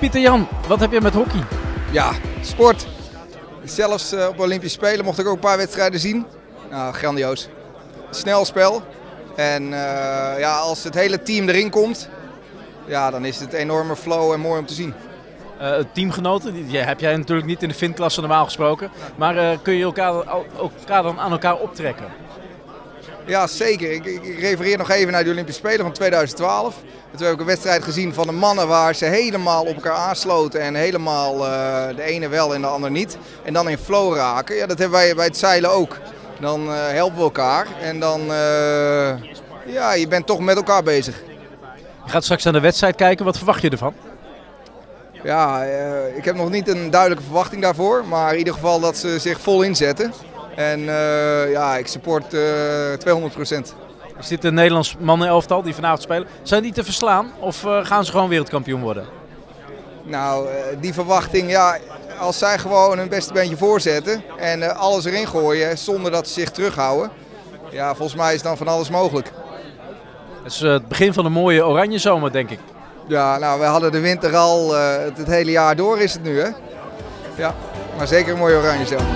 Pieter Jan, wat heb je met hockey? Ja, sport. Zelfs uh, op Olympische Spelen mocht ik ook een paar wedstrijden zien. Nou, grandioos. Snel spel. En uh, ja, als het hele team erin komt, ja, dan is het enorme flow en mooi om te zien. Uh, teamgenoten, die heb jij natuurlijk niet in de vindklasse normaal gesproken. Maar kun je elkaar, elkaar dan aan elkaar optrekken? Ja, zeker. Ik, ik, refereer nog even naar de Olympische Spelen van 2012. Toen heb ik een wedstrijd gezien van de mannen waar ze helemaal op elkaar aansloten en helemaal uh, de ene wel en de ander niet. En dan in flow raken. Ja, dat hebben wij bij het zeilen ook. Dan uh, helpen we elkaar en dan, uh, ja, je bent toch met elkaar bezig. Je gaat straks naar de wedstrijd kijken. Wat verwacht je ervan? Ja, ik heb nog niet een duidelijke verwachting daarvoor. Maar in ieder geval dat ze zich vol inzetten. En uh, ja, ik support uh, 200 procent. Is dit een Nederlands mannenelftal die vanavond spelen? Zijn die te verslaan of uh, gaan ze gewoon wereldkampioen worden? Nou, die verwachting, ja, als zij gewoon hun beste beentje voorzetten en alles erin gooien zonder dat ze zich terughouden. Ja, volgens mij is dan van alles mogelijk. Het is het begin van een mooie oranje zomer, denk ik. Ja, nou, we hadden de winter al, het, het hele jaar door is het nu, hè? Ja, maar zeker een mooie oranje zomer.